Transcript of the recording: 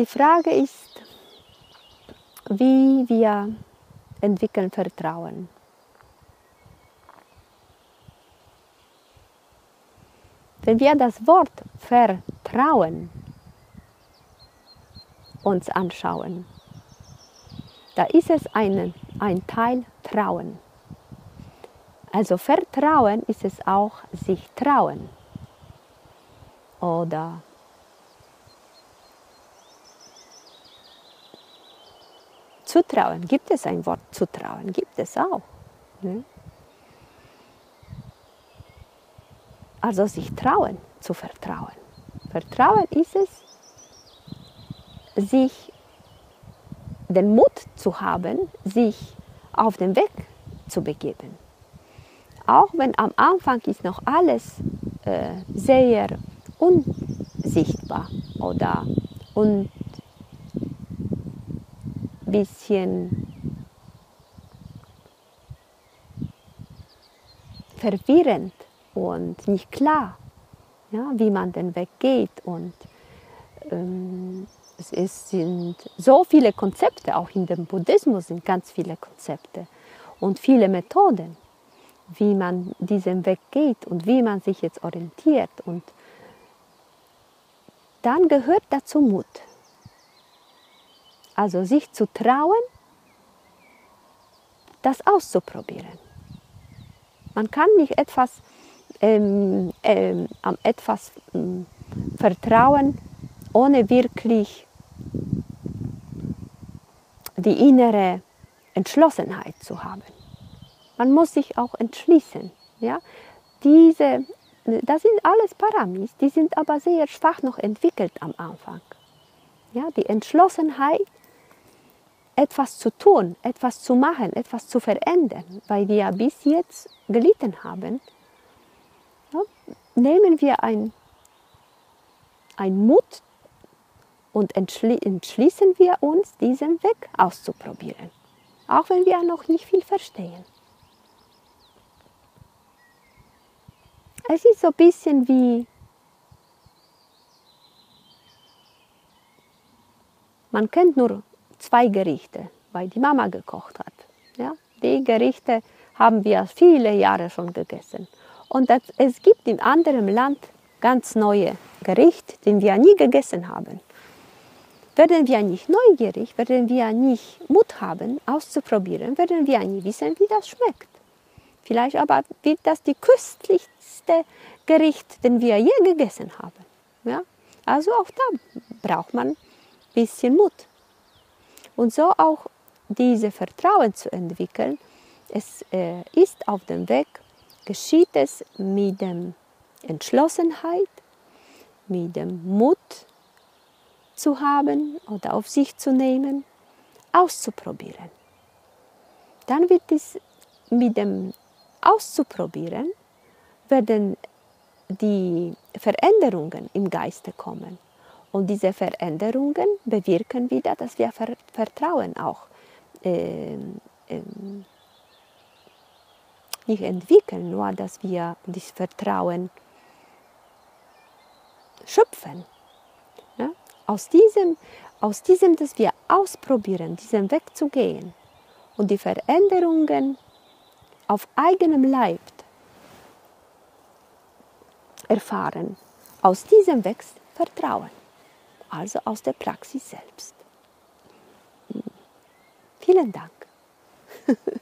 die Frage ist, wie wir entwickeln Vertrauen. Wenn wir das Wort Vertrauen uns anschauen, da ist es ein, ein Teil Trauen. Also Vertrauen ist es auch sich trauen oder Zutrauen, gibt es ein Wort Zutrauen? Gibt es auch. Ne? Also sich trauen zu vertrauen. Vertrauen ist es, sich den Mut zu haben, sich auf den Weg zu begeben. Auch wenn am Anfang ist noch alles äh, sehr unsichtbar oder un bisschen verwirrend und nicht klar, ja, wie man den Weg geht. Und ähm, es ist, sind so viele Konzepte, auch in dem Buddhismus sind ganz viele Konzepte und viele Methoden, wie man diesen Weg geht und wie man sich jetzt orientiert. Und dann gehört dazu Mut. Also sich zu trauen, das auszuprobieren. Man kann nicht etwas, ähm, ähm, am etwas ähm, vertrauen, ohne wirklich die innere Entschlossenheit zu haben. Man muss sich auch entschließen. Ja? Diese, das sind alles Paramis, die sind aber sehr schwach noch entwickelt am Anfang. Ja? Die Entschlossenheit etwas zu tun, etwas zu machen, etwas zu verändern, weil wir bis jetzt gelitten haben, ja, nehmen wir ein, ein Mut und entschli entschließen wir uns, diesen Weg auszuprobieren, auch wenn wir noch nicht viel verstehen. Es ist so ein bisschen wie, man kennt nur zwei Gerichte, weil die Mama gekocht hat. Ja? Die Gerichte haben wir viele Jahre schon gegessen. Und das, es gibt in anderem Land ganz neue Gerichte, die wir nie gegessen haben. Werden wir nicht neugierig, werden wir nicht Mut haben, auszuprobieren, werden wir nie wissen, wie das schmeckt. Vielleicht aber wird das die köstlichste Gericht, den wir je gegessen haben. Ja? Also auch da braucht man ein bisschen Mut. Und so auch diese Vertrauen zu entwickeln, es äh, ist auf dem Weg, geschieht es mit der Entschlossenheit, mit dem Mut zu haben oder auf sich zu nehmen, auszuprobieren. Dann wird es mit dem Auszuprobieren, werden die Veränderungen im Geiste kommen. Und diese Veränderungen bewirken wieder, dass wir Vertrauen auch äh, äh, nicht entwickeln, nur dass wir dieses Vertrauen schöpfen. Ja? Aus, diesem, aus diesem, dass wir ausprobieren, diesen Weg zu gehen und die Veränderungen auf eigenem Leib erfahren, aus diesem wächst Vertrauen also aus der Praxis selbst. Hm. Vielen Dank.